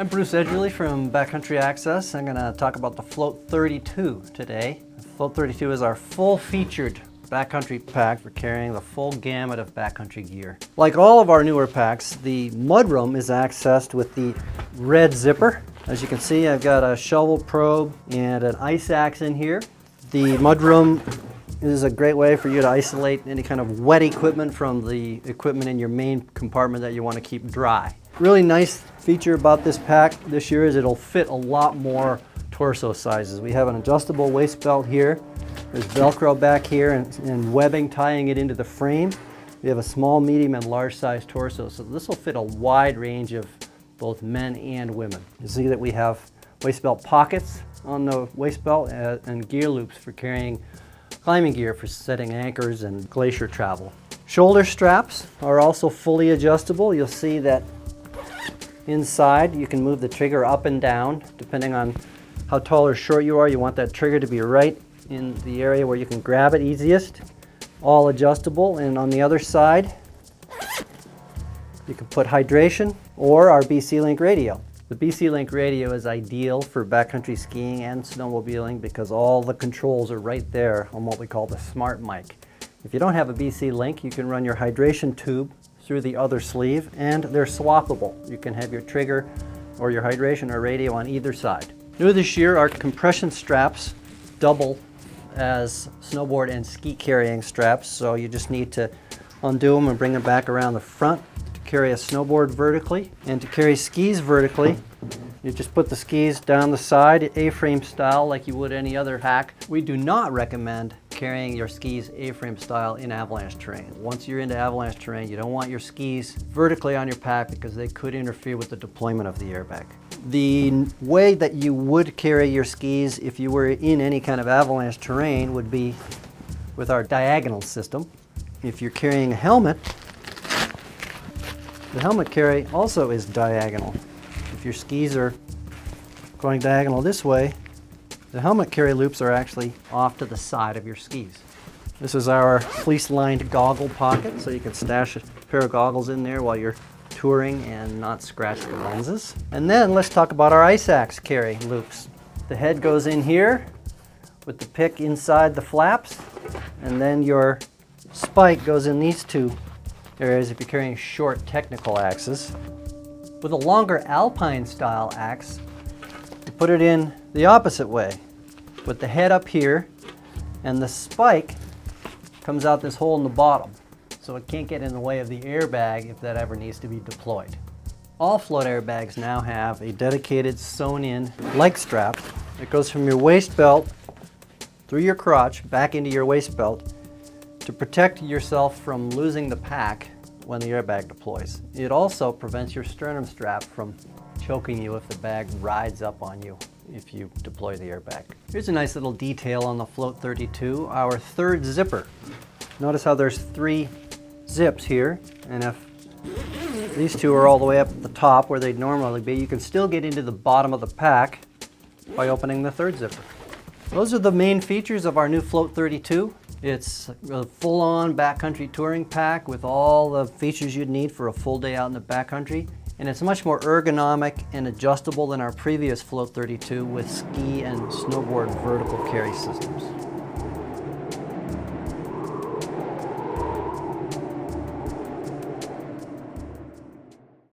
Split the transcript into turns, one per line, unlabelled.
I'm Bruce Edgerly from Backcountry Access. I'm going to talk about the Float 32 today. Float 32 is our full-featured backcountry pack for carrying the full gamut of backcountry gear. Like all of our newer packs, the mudroom is accessed with the red zipper. As you can see, I've got a shovel probe and an ice axe in here. The mudroom is a great way for you to isolate any kind of wet equipment from the equipment in your main compartment that you want to keep dry. Really nice feature about this pack this year is it'll fit a lot more torso sizes. We have an adjustable waist belt here. There's Velcro back here and, and webbing tying it into the frame. We have a small, medium, and large size torso, so this will fit a wide range of both men and women. You see that we have waist belt pockets on the waist belt uh, and gear loops for carrying climbing gear for setting anchors and glacier travel. Shoulder straps are also fully adjustable. You'll see that inside you can move the trigger up and down depending on how tall or short you are. You want that trigger to be right in the area where you can grab it easiest. All adjustable and on the other side you can put hydration or our BC Link radio. The BC Link radio is ideal for backcountry skiing and snowmobiling because all the controls are right there on what we call the smart mic. If you don't have a BC Link, you can run your hydration tube through the other sleeve and they're swappable. You can have your trigger or your hydration or radio on either side. New this year, are compression straps double as snowboard and ski carrying straps, so you just need to undo them and bring them back around the front to carry a snowboard vertically and to carry skis vertically you just put the skis down the side A-frame style like you would any other hack. We do not recommend carrying your skis A-frame style in avalanche terrain. Once you're into avalanche terrain you don't want your skis vertically on your pack because they could interfere with the deployment of the airbag. The way that you would carry your skis if you were in any kind of avalanche terrain would be with our diagonal system. If you're carrying a helmet, the helmet carry also is diagonal. If your skis are going diagonal this way, the helmet carry loops are actually off to the side of your skis. This is our fleece-lined goggle pocket, so you can stash a pair of goggles in there while you're touring and not scratch the lenses. And then let's talk about our ice axe carry loops. The head goes in here with the pick inside the flaps, and then your spike goes in these two areas if you're carrying short technical axes. With a longer alpine style axe, put it in the opposite way, with the head up here and the spike comes out this hole in the bottom, so it can't get in the way of the airbag if that ever needs to be deployed. All float airbags now have a dedicated sewn-in leg strap that goes from your waist belt through your crotch back into your waist belt to protect yourself from losing the pack when the airbag deploys. It also prevents your sternum strap from choking you if the bag rides up on you if you deploy the airbag. Here's a nice little detail on the Float 32, our third zipper. Notice how there's three zips here, and if these two are all the way up at the top where they'd normally be, you can still get into the bottom of the pack by opening the third zipper. Those are the main features of our new Float 32. It's a full-on backcountry touring pack with all the features you'd need for a full day out in the backcountry. And it's much more ergonomic and adjustable than our previous Float 32 with ski and snowboard vertical carry systems.